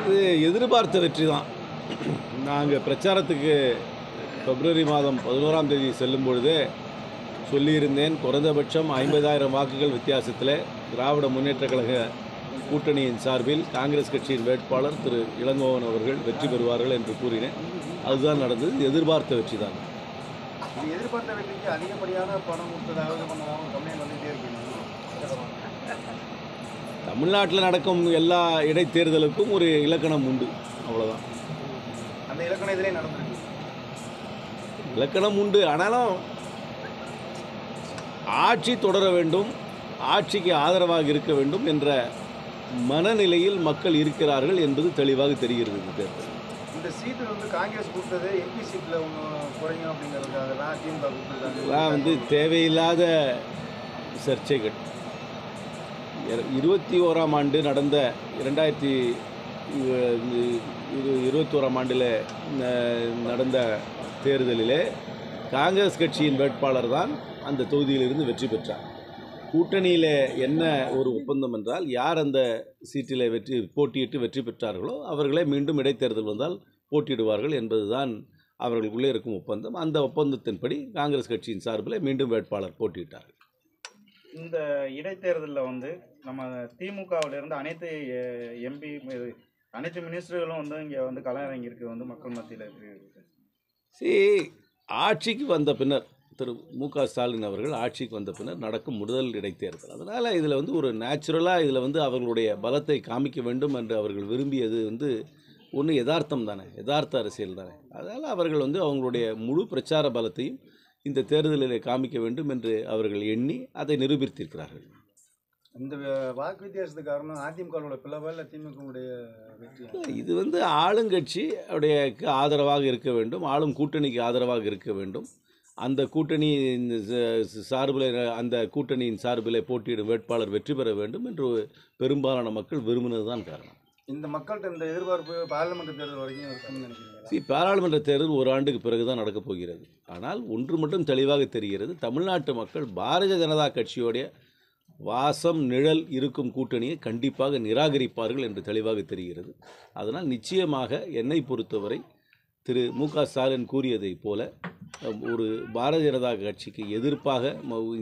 இது எதிர்பார்த்த வெற்றி தான். நாங்கள் பிரச்சாரத்துக்கு பிப்ரவரி மாதம் பதினோராம் தேதி செல்லும் பொழுதே சொல்லியிருந்தேன் குறைந்தபட்சம் ஐம்பதாயிரம் வாக்குகள் வித்தியாசத்தில் திராவிட முன்னேற்ற கழக கூட்டணியின் சார்பில் காங்கிரஸ் கட்சியின் வேட்பாளர் திரு இளங்கோவன் அவர்கள் வெற்றி பெறுவார்கள் என்று கூறினேன். அதுதான் நடந்தது. எதிர்பார்த்த வெற்றி தான். எதிர்பார்த்த வெற்றிக்கு அதிகப்படியான பணம் கொடுத்ததாக தமிழ்நாட்டில் நடக்கும் எல்லா இடைத்தேர்தலுக்கும் ஒரு இலக்கணம் உண்டு. அவ்வளோதான் அந்த இலக்கணம் இதிலே நடந்திருக்கு. இலக்கணம் உண்டு. ஆனாலும் ஆட்சி தொடர வேண்டும் ஆட்சிக்கு ஆதரவாக இருக்க வேண்டும் என்ற மனநிலையில் மக்கள் இருக்கிறார்கள் என்பது தெளிவாக தெரிகிறது இந்த தேர்தல். இந்த சீட்டு வந்து காங்கிரஸ் கொடுத்தது எம்பி சீட்டில் ஒன்று குறையும் அப்படிங்கிறதுக்காக தான் திமுக கொடுத்துருக்காங்க வந்து தேவையில்லாத சர்ச்சைகள். இருபத்தி ஓராம் ஆண்டு நடந்த இரண்டாயிரத்தி இருபத்தி ஓராம் ஆண்டில் நடந்த தேர்தலிலே காங்கிரஸ் கட்சியின் வேட்பாளர் தான் அந்த தொகுதியிலிருந்து வெற்றி பெற்றார். கூட்டணியில் என்ன ஒரு ஒப்பந்தம் என்றால் யார் அந்த சீட்டில் வெற்றி போட்டியிட்டு வெற்றி பெற்றார்களோ அவர்களே மீண்டும் இடைத்தேர்தல் வந்தால் போட்டியிடுவார்கள் என்பதுதான் அவர்களுக்குள்ளே இருக்கும் ஒப்பந்தம். அந்த ஒப்பந்தத்தின்படி காங்கிரஸ் கட்சியின் சார்பில் மீண்டும் வேட்பாளர் போட்டியிட்டார்கள். இந்த இடைத்தேர்தலில் வந்து நம்ம திமுகவில் இருந்து அனைத்து எம்பி அனைத்து மினிஸ்டர்களும் வந்து இங்கே வந்து களமிறங்கியிருக்கு வந்து மக்கள் மத்தியில் இருக்கு? சரி ஆட்சிக்கு வந்த பின்னர் திரு மு க ஸ்டாலின் அவர்கள் ஆட்சிக்கு வந்த பின்னர் நடக்கும் முதல் இடைத்தேர்தல். அதனால் இதில் வந்து ஒரு நேச்சுரலாக இதில் வந்து அவர்களுடைய பலத்தை காமிக்க வேண்டும் என்று அவர்கள் விரும்பியது வந்து ஒன்று யதார்த்தம் தானே யதார்த்த அரசியல் தானே. அதனால் அவர்கள் வந்து அவங்களுடைய முழு பிரச்சார பலத்தையும் இந்த தேர்தலிலே காமிக்க வேண்டும் என்று அவர்கள் எண்ணி அதை நிரூபித்திருக்கிறார்கள். இந்த வாக்கு வித்தியாசத்துக்கு காரணம் அதிமுகவோட பிளவா இல்லை திமுகவுடைய வெற்றி இது வந்து ஆளுங்கட்சி உடைய ஆதரவாக இருக்க வேண்டும். ஆளும் கூட்டணிக்கு ஆதரவாக இருக்க வேண்டும். அந்த கூட்டணி சார்பில் அந்த கூட்டணியின் சார்பில் போட்டியிடும் வேட்பாளர் வெற்றி பெற வேண்டும் என்று பெரும்பாலான மக்கள் விரும்பினது தான் காரணம். இந்த மக்கள்கிட்ட இந்த எதிர்பார்ப்பு பாராளுமன்ற தேர்தல் வரைக்கும் இருக்கும்னு சி பாராளுமன்ற தேர்தல் ஒரு ஆண்டுக்கு பிறகு தான் நடக்கப் போகிறது. ஆனால் ஒன்று மட்டும் தெளிவாக தெரிகிறது. தமிழ்நாட்டு மக்கள் பாரதிய ஜனதா கட்சியோடைய வாசம் நிழல் இருக்கும் கூட்டணியை கண்டிப்பாக நிராகரிப்பார்கள் என்று தெளிவாக தெரிகிறது. அதனால் நிச்சயமாக என்னை பொறுத்தவரை திரு மு க ஸ்டாலின் கூறியதைப் போல ஒரு பாரதிய ஜனதா கட்சிக்கு எதிர்ப்பாக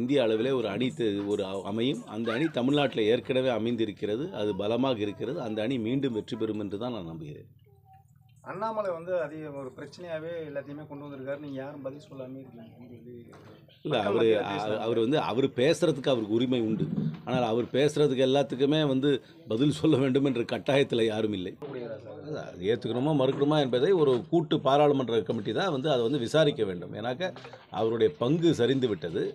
இந்திய அளவிலே ஒரு அணி ஒரு அமையும். அந்த அணி தமிழ்நாட்டில் ஏற்கனவே அமைந்திருக்கிறது. அது பலமாக இருக்கிறது. அந்த அணி மீண்டும் வெற்றி பெறும் என்று தான் நான் நம்புகிறேன். அண்ணாமலை வந்து அதிக ஒரு பிரச்சனையாவே எல்லாத்தையுமே கொண்டு வந்திருக்காரு. நீங்க யாரும் பதில் சொல்லாமே இருக்கீங்க இல்லை அவர் அவர் வந்து அவர் பேசுகிறதுக்கு அவருக்கு உரிமை உண்டு. ஆனால் அவர் பேசுகிறதுக்கு எல்லாத்துக்குமே வந்து பதில் சொல்ல வேண்டும் என்ற கட்டாயத்தில் யாரும் இல்லை. அது ஏற்றுக்கணுமா மறுக்கணுமா என்பதை ஒரு கூட்டு பாராளுமன்ற கமிட்டி தான் வந்து அதை வந்து விசாரிக்க வேண்டும். ஏன்னாக்க அவருடைய பங்கு சரிந்து விட்டது.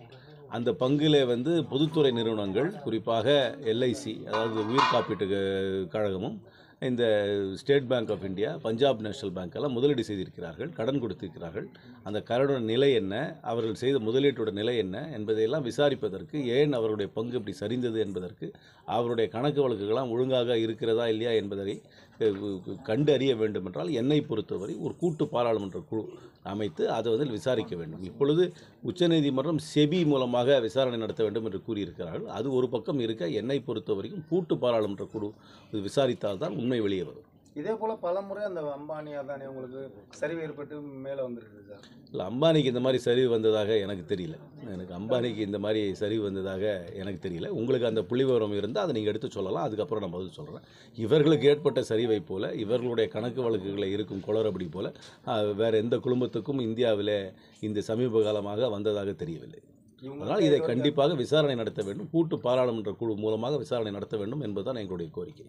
அந்த பங்கில் வந்து பொதுத்துறை நிறுவனங்கள் குறிப்பாக எல்ஐசி அதாவது உயிர் காப்பீட்டு க- கழகமும் இந்த state bank of India Punjab national bank எல்லாம் முதலீடு செய்திருக்கிறார்கள் கடன் கொடுத்திருக்கிறார்கள். அந்த கடனோட நிலை என்ன அவர்கள் செய்த முதலீட்டோட நிலை என்ன என்பதையெல்லாம் விசாரிப்பதற்கு ஏன் அவருடைய பங்கு இப்படி சரிந்தது என்பதற்கு அவருடைய கணக்கு வழக்குகள்லாம் ஒழுங்காக இருக்கிறதா இல்லையா என்பதை கண்டு அறிய வேண்டும் என்றால் என்னை பொறுத்தவரை ஒரு கூட்டு பாராளுமன்ற குழு அமைத்து அதை வந்து விசாரிக்க வேண்டும். இப்பொழுது உச்சநீதிமன்றம் செபி மூலமாக விசாரணை நடத்த வேண்டும் என்று கூறியிருக்கிறார்கள். அது ஒரு பக்கம் இருக்க என்னை பொறுத்தவரைக்கும் கூட்டு பாராளுமன்ற குழு இது விசாரித்தால்தான் உண்மை வெளியே வரும். இதே போல பல முறை அந்த அம்பானி அதானி உங்களுக்கு சரிவு ஏற்பட்டு மேலே வந்துருக்கு சார். இல்லை அம்பானிக்கு இந்த மாதிரி சரிவு வந்ததாக எனக்கு தெரியல. எனக்கு அம்பானிக்கு இந்த மாதிரி சரிவு வந்ததாக எனக்கு தெரியல. உங்களுக்கு அந்த புள்ளி விவரம் இருந்தால் அதை நீங்கள் எடுத்து சொல்லலாம். அதுக்கப்புறம் நான் பதில் சொல்கிறேன் இவர்களுக்கு ஏற்பட்ட சரிவை போல இவர்களுடைய கணக்கு வழக்குகளில் இருக்கும் குளறுபடி போல வேற எந்த குடும்பத்துக்கும் இந்தியாவில் இந்த சமீப காலமாக வந்ததாக தெரியவில்லை. அதனால் இதை கண்டிப்பாக விசாரணை நடத்த வேண்டும். கூட்டு பாராளுமன்ற குழு மூலமாக விசாரணை நடத்த வேண்டும் என்பதுதான் எங்களுடைய கோரிக்கை.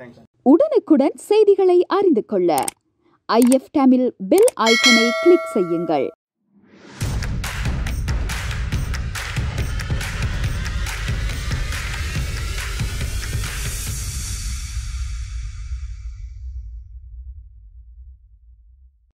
தேங்க்ஸ் உடனுக்குடன் செய்திகளை அறிந்து கொள்ள ஐஎஃப் தமிழ் பெல் ஐக்கனை கிளிக் செய்யுங்கள்.